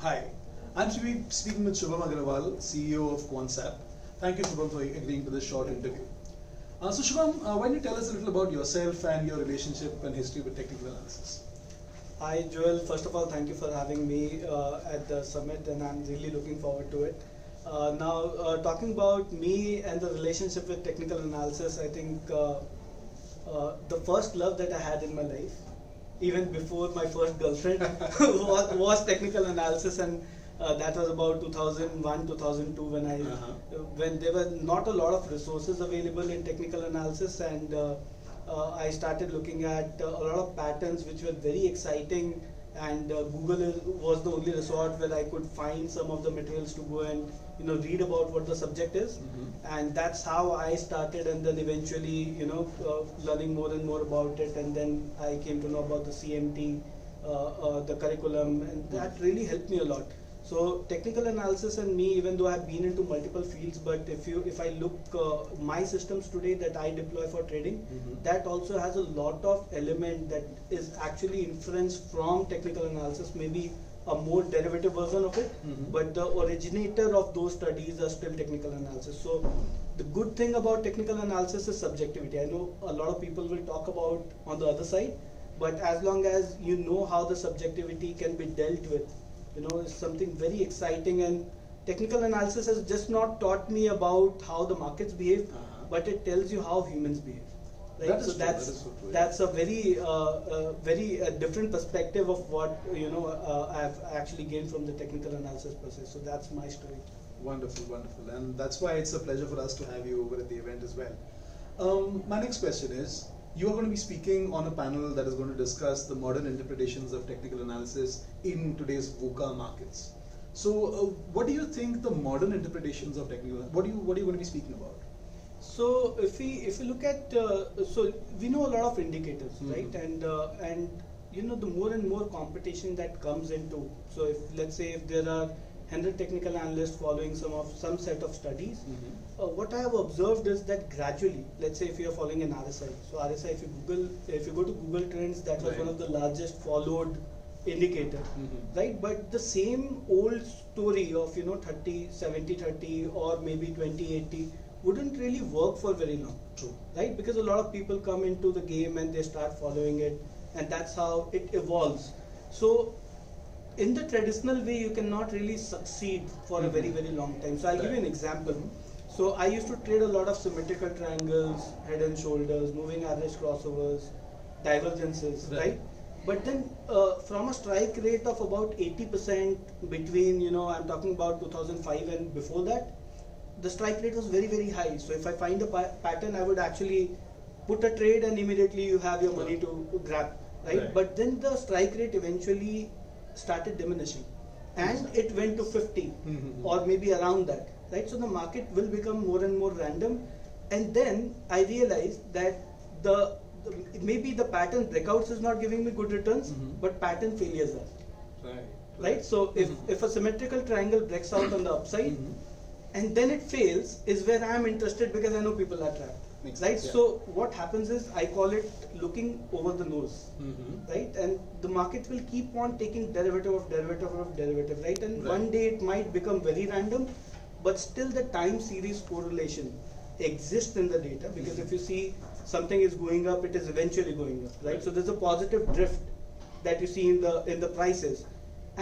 Hi, I'm speaking with Shubham Agarwal, CEO of QuantsApp. Thank you, Shubham, for agreeing to this short interview. Uh, so, Shubham, uh, why don't you tell us a little about yourself and your relationship and history with technical analysis? Hi, Joel. First of all, thank you for having me uh, at the summit, and I'm really looking forward to it. Uh, now, uh, talking about me and the relationship with technical analysis, I think uh, uh, the first love that I had in my life, even before my first girlfriend, was, was technical analysis, and uh, that was about 2001, 2002, when I Uh-huh. when there were not a lot of resources available in technical analysis, and uh, uh, I started looking at uh, a lot of patterns which were very exciting. And uh, Google is, was the only resort where I could find some of the materials to go and you know read about what the subject is. Mhm. and that's how I started and then eventually you know uh, learning more and more about it. And then I came to know about the CMT uh, uh, the curriculum. And that really helped me a lot so technical analysis and me even though I've been into multiple fields but if you if I look uh, my systems today that I deploy for trading Mhm. that also has a lot of element that is actually inference from technical analysis maybe a more derivative version of it Mhm. but the originator of those studies are still technical analysis so the good thing about technical analysis is subjectivity i know a lot of people will talk about on the other side but as long as you know how the subjectivity can be dealt with you know it's something very exciting and technical analysis has just not taught me about how the markets behave Uh-huh. but it tells you how humans behave right That is so true, that's that is so true, yeah. that's a very uh, uh, very uh, different perspective of what you know uh, I've actually gained from the technical analysis process. So that's my story. Wonderful, wonderful. And that's why it's a pleasure for us to have you over at the event as well. Um, my next question is you are going to be speaking on a panel that is going to discuss the modern interpretations of technical analysis in today's VUCA markets. So, uh, what do you think the modern interpretations of technical what do you what are you going to be speaking about? So if we if we look at uh, so we know a lot of indicators, Mhm. right? And uh, and you know the more and more competition that comes into. So if let's say if there are 100 technical analysts following some of some set of studies, uh, what I have observed is that gradually, let's say if you are following an RSI, so RSI if you Google if you go to Google Trends, that was Right. one of the largest followed indicator. Mhm. right? But the same old story of you know 30 70 30 or maybe 20 80 wouldn't really work for very long. True. right? Because a lot of people come into the game and they start following it and that's how it evolves. So in the traditional way you cannot really succeed for a very Mhm. very long time so i'll give you an example so i used to trade a lot of symmetrical triangles head and shoulders moving average crossovers divergences Right. right, but then uh, from a strike rate of about 80% between you know i'm talking about 2005 and before that the strike rate was very very high so if i find a pa- pattern i would actually put a trade and immediately you have your money to, to grab right? Right. but then the strike rate eventually started diminishing and it went to 50 Mhm. or maybe around that right so the market will become more and more random and then i realized that the, the maybe the pattern breakouts is not giving me good returns Mhm. but pattern failures are Right. right so if Mhm. if a symmetrical triangle breaks out on the upside Mhm. and then it fails is where i am interested because i know people are trapped Right yeah. so what happens is i call it looking over the nose Mhm. right and the market will keep on taking derivative of derivative of derivative right and Right. one day it might become very random but still the time series correlation exists in the data because if you see something is going up it is eventually going up right, Right. so there's a positive drift that you see in the in the prices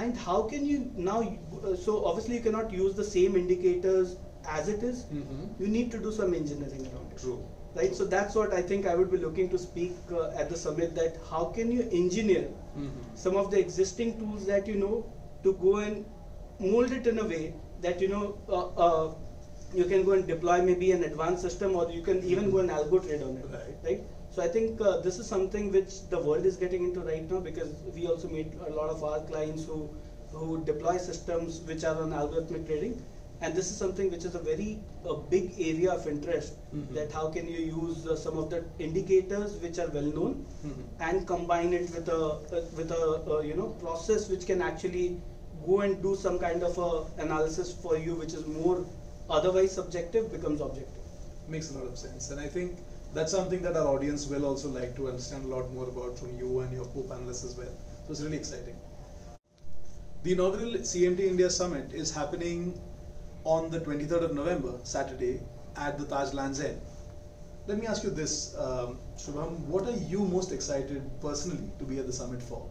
and how can you now uh, so obviously you cannot use the same indicators as it is Mhm. you need to do some engineering around it True. Right so that's what i think i would be looking to speak uh, at the summit that how can you engineer Mhm. some of the existing tools that you know to go and mold it in a way that you know uh, uh, you can go and deploy maybe an advanced system or you can even go and algo trade on it Right. right so i think uh, this is something which the world is getting into right now because we also meet a lot of our clients who who deploy systems which are on algorithmic trading and this is something which is a very uh, big area of interest Mhm. that how can you use uh, some of the indicators which are well known Mhm. and combine it with a uh, with a uh, you know process which can actually go and do some kind of a analysis for you which is more otherwise subjective becomes objective Makes a lot of sense. And I think that's something that our audience will also like to understand a lot more about from you and your co-panelists as well. So it's really exciting. The inaugural CMT India Summit is happening on the 23rd of November, Saturday, at the Taj Lands End. Let me ask you this, um, Shubham, what are you most excited personally to be at the summit for?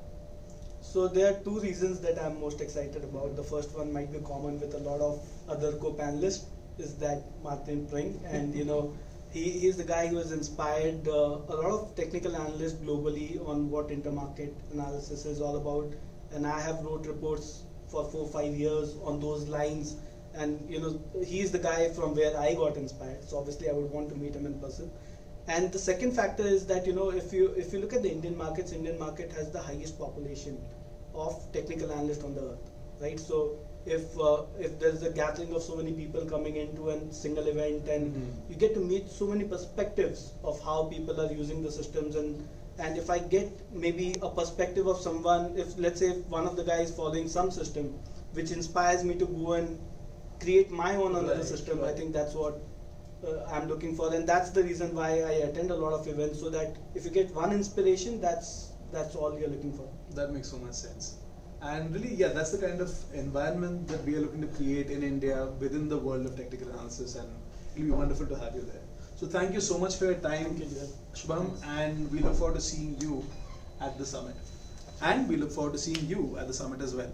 So there are two reasons that I'm most excited about. The first one might be common with a lot of other co-panelists, is that Martin Pring, and you know, he he's the guy who has inspired uh, a lot of technical analysts globally on what intermarket analysis is all about. And I have wrote reports for four five years on those lines, and you know, he's the guy from where I got inspired. So obviously, I would want to meet him in person. And the second factor is that you know if you if you look at the Indian markets, Indian market has the highest population of technical analysts on the earth, right? So if uh, if there's a gathering of so many people coming into a single event and Mhm. you get to meet so many perspectives of how people are using the systems and and if I get maybe a perspective of someone, if let's say if one of the guys following some system, which inspires me to go and create my own another Right, system, I think that's what uh, I'm looking for, and that's the reason why I attend a lot of events, so that if you get one inspiration, that's that's all you're looking for. That makes so much sense. And really, yeah, that's the kind of environment that we are looking to create in India within the world of technical analysis, and it'll be wonderful to have you there. So thank you so much for your time, you. Shubham, and we look forward to seeing you at the summit. And we look forward to seeing you at the summit as well.